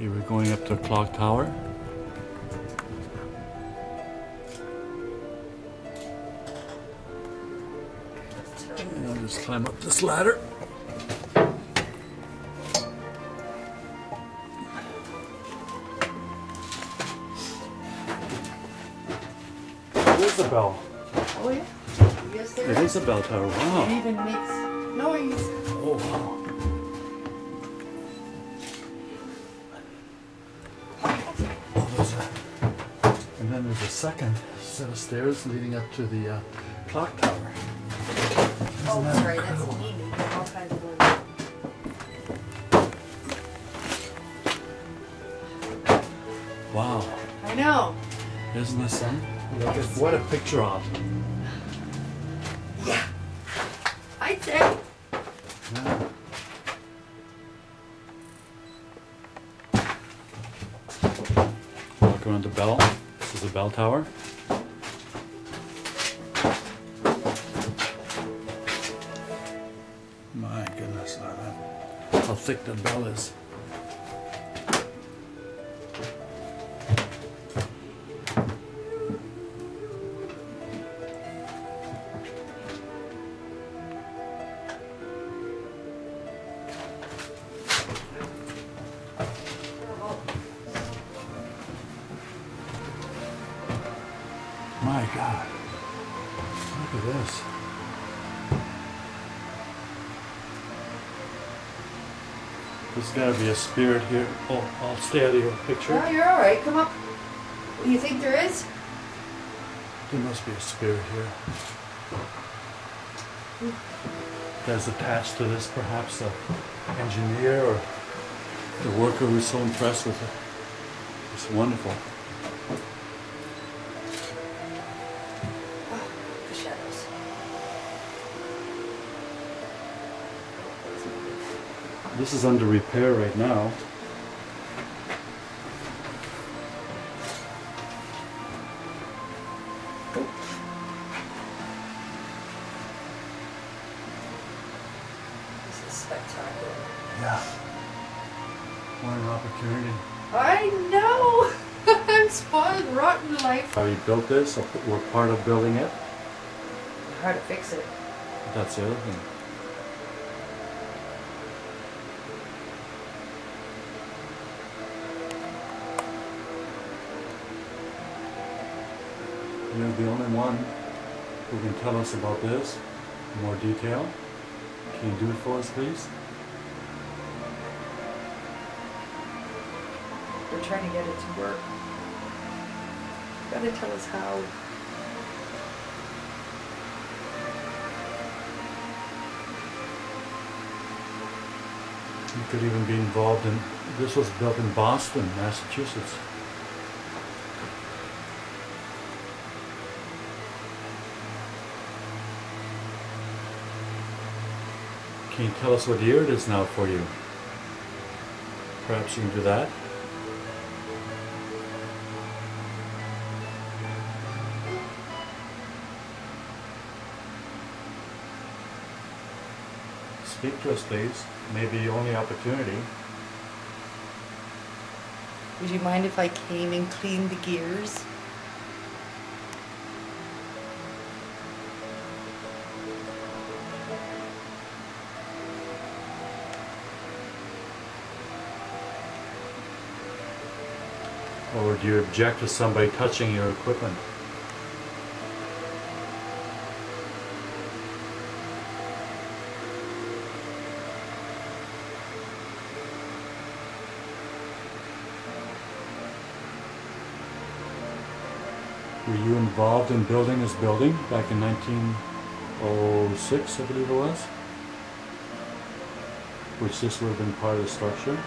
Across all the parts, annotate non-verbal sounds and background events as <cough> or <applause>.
We're going up to Clock Tower. And I'll just climb up this ladder. There's a bell. Oh yeah. Yes, there It is. is a bell tower. Wow. It even makes noise. Oh wow. Then there's a second set of stairs leading up to the uh, clock tower. Oh, that right. That's incredible? neat. All kinds of noise. Wow. I know. Isn't this something? Look at what a picture of. Yeah. I'd say. Yeah. Walk around the bell. A bell tower. My goodness, how thick the bell is. My God. Look at this. There's gotta be a spirit here. Oh, I'll stay out of your picture. No, you're all right. Come up. You think there is? There must be a spirit here. That's attached to this, perhaps a engineer or the worker who's so impressed with it. It's wonderful. This is under repair right now. This is spectacular. Yeah. What an opportunity. I know. <laughs> I'm spoiled rotten life. How you built this, or we're part of building it. How to fix it? That's the other thing. You're the only one who can tell us about this in more detail. Can you do it for us, please? We're trying to get it to work. You Gotta tell us how. You could even be involved in, this was built in Boston, Massachusetts. Can you tell us what year it is now for you? Perhaps you can do that? Speak to us, please. Maybe your only opportunity. Would you mind if I came and cleaned the gears? Or do you object to somebody touching your equipment? Were you involved in building this building back in 1906, I believe it was? Which this would have been part of the structure?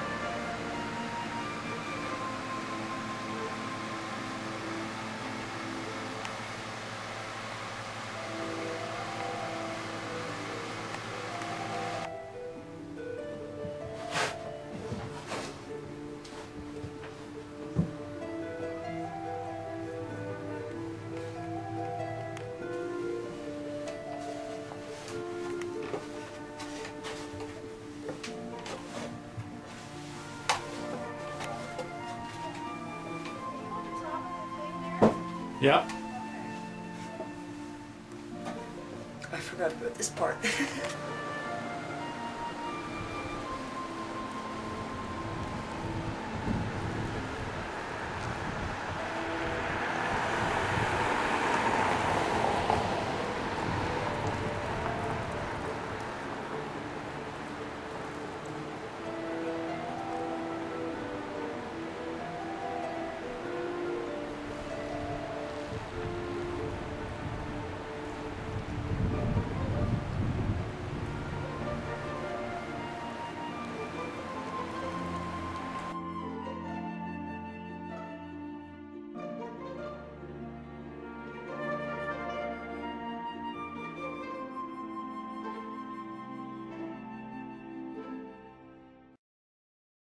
Yeah. I forgot about this part. <laughs>